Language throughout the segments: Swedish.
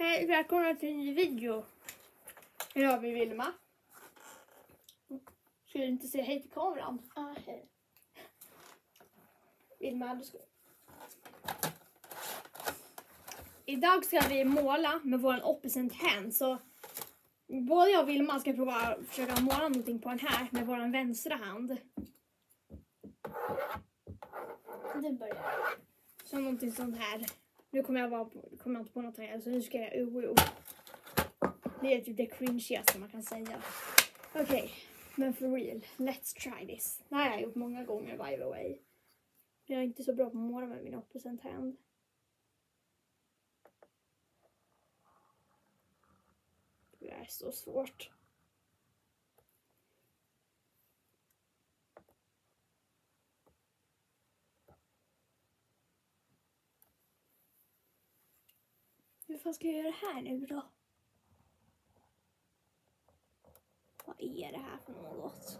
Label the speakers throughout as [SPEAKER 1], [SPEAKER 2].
[SPEAKER 1] Hej, välkomna till en ny video. Här har vi Vilma. Ska du inte säga hej till kameran?
[SPEAKER 2] Ja, hej.
[SPEAKER 1] Vilma, du ska... Idag ska vi måla med vår opposite hand. Så både jag och Vilma ska prova försöka måla någonting på den här med vår vänstra hand.
[SPEAKER 2] Du börjar.
[SPEAKER 1] Så någonting sånt här. Nu kommer jag, vara på, kommer jag inte på något här alltså, så nu ska jag uro. Det är typ det cringigaste man kan säga. Okej, men for real. Let's try this. Det här har jag gjort många gånger by the way. Jag är inte så bra på att måla med min opposite hand. Det är så svårt. Hur fan ska jag göra det här nu då? Vad är det här för något?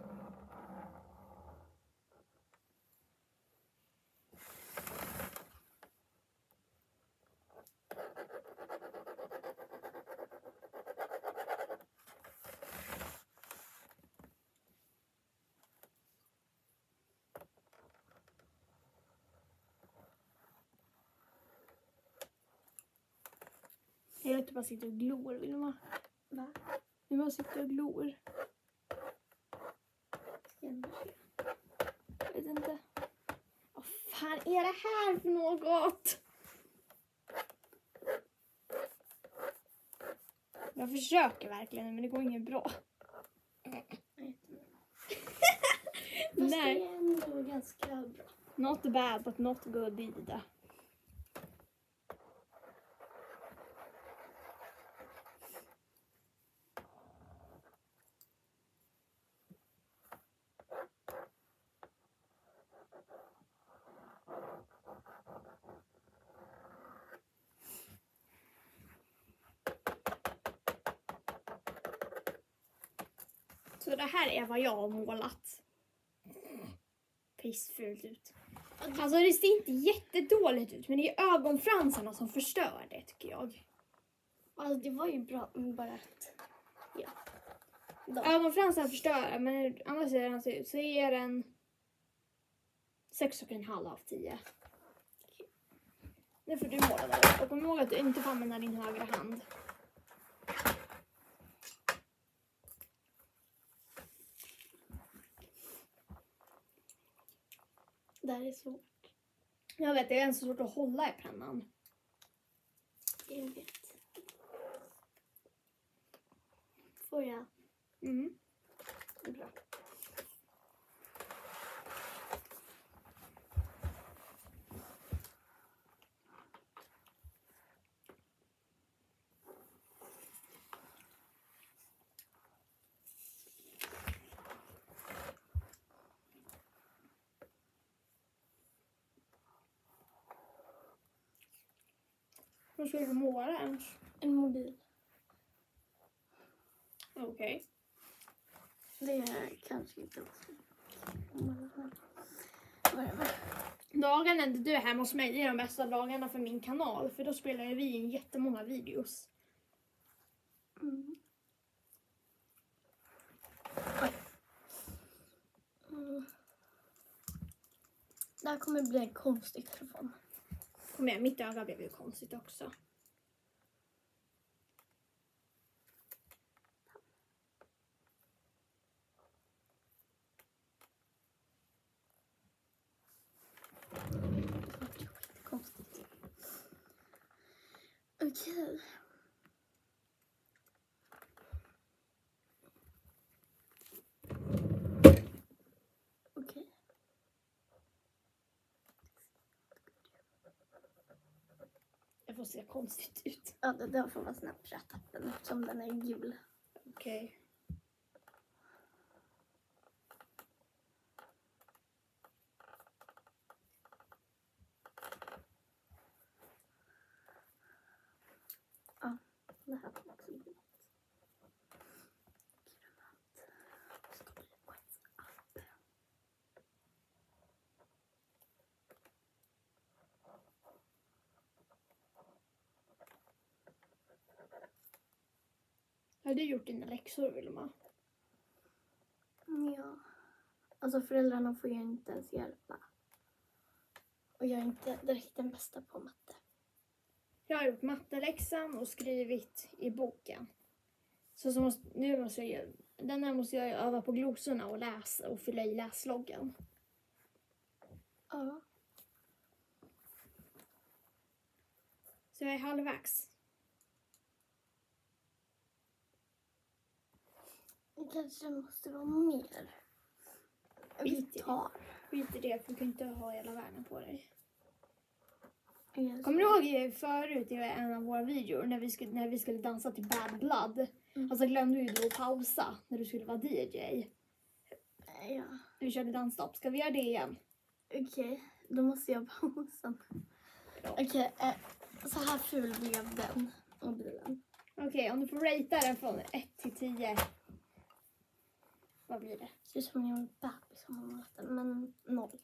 [SPEAKER 1] Vill inte bara sitta och glor, vill du
[SPEAKER 2] Va?
[SPEAKER 1] Du bara sitter och glor. Jag vet inte. Vad fan är det här för något? Jag försöker verkligen men det går inget bra.
[SPEAKER 2] Fast
[SPEAKER 1] Nej.
[SPEAKER 2] det är ändå ganska bra.
[SPEAKER 1] Not bad but not good either. Så det här är vad jag har målat. Pissfult ut. Alltså det ser inte jättedåligt ut men det är ögonfransarna som förstör det tycker jag.
[SPEAKER 2] Alltså det var ju bra, men bara att... Ja. Då.
[SPEAKER 1] Ögonfransarna förstör men annars ser den ut så är den sex och en halv av tio. Nu får du måla det och kom ihåg att du inte får använda din högra hand.
[SPEAKER 2] Det här är svårt.
[SPEAKER 1] Jag vet, det är så svårt att hålla i pennan.
[SPEAKER 2] Jag vet. Får jag?
[SPEAKER 1] Mm.
[SPEAKER 2] Bra.
[SPEAKER 1] Hur ska du måla ens?
[SPEAKER 2] En mobil.
[SPEAKER 1] Okej.
[SPEAKER 2] Det är kanske inte.
[SPEAKER 1] Dagarna när du är hemma hos mig är de bästa dagarna för min kanal för då spelar ju vi in jättemånga videos.
[SPEAKER 2] Mm. Mm. Det här kommer bli en konstig telefon.
[SPEAKER 1] Kom igen, mitt öga blev ju konstigt också.
[SPEAKER 2] Det skitkonstigt. Okej. Okej.
[SPEAKER 1] Det får se konstigt ut.
[SPEAKER 2] Ja, det där får vara Snapchat-appen eftersom den är gul.
[SPEAKER 1] Okej.
[SPEAKER 2] Det här kommer också bli lätt. Grönt. Ska bli WhatsApp.
[SPEAKER 1] Har du gjort dina läxor Vilma?
[SPEAKER 2] Ja. Alltså föräldrarna får ju inte ens hjälpa. Och jag är inte direkt den bästa på matte.
[SPEAKER 1] Jag har gjort matteläxan och skrivit i boken. Så, så måste, nu måste jag, den här måste jag öva på glosorna och läsa och fylla i läsloggen.
[SPEAKER 2] Ja.
[SPEAKER 1] Så jag är halvvägs.
[SPEAKER 2] Det kanske måste vara mer.
[SPEAKER 1] Skit i det. Skit i det, för du kan inte ha hela världen på dig.
[SPEAKER 2] Jag
[SPEAKER 1] Kommer du ihåg förut i en av våra videor när vi skulle, när vi skulle dansa till Bad Blood?
[SPEAKER 2] Mm.
[SPEAKER 1] Alltså glömde du att pausa när du skulle vara DJ?
[SPEAKER 2] Ja.
[SPEAKER 1] Vi körde dansstopp. Ska vi göra det igen?
[SPEAKER 2] Okej, då måste jag pausa. Okej, eh, så här ful blev den mobilen.
[SPEAKER 1] Okej, om du får ratea den från 1 till 10. Vad blir det?
[SPEAKER 2] Ser ut som en jävla bebis har målat den, men noll.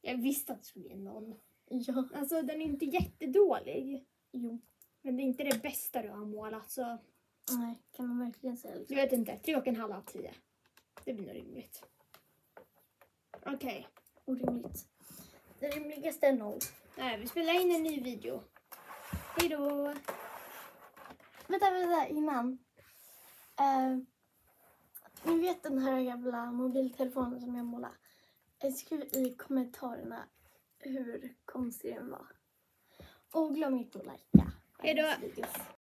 [SPEAKER 1] Jag visste att det skulle bli noll.
[SPEAKER 2] Ja.
[SPEAKER 1] Alltså den är inte jättedålig.
[SPEAKER 2] Jo.
[SPEAKER 1] Men det är inte det bästa du har målat. Så
[SPEAKER 2] Nej, kan man verkligen säga
[SPEAKER 1] jag
[SPEAKER 2] det?
[SPEAKER 1] vet inte, tre och en halv av tio. Det blir nog rimligt. Okej,
[SPEAKER 2] Orimligt. Det rimligaste är noll.
[SPEAKER 1] Nej, vi spelar in en ny video. Hej då!
[SPEAKER 2] Vänta, vänta, innan. Eh, ni vet den här jävla mobiltelefonen som jag målade? Skriv i kommentarerna hur konstig den var. Och glöm inte att likea.
[SPEAKER 1] Hej då.
[SPEAKER 2] videos.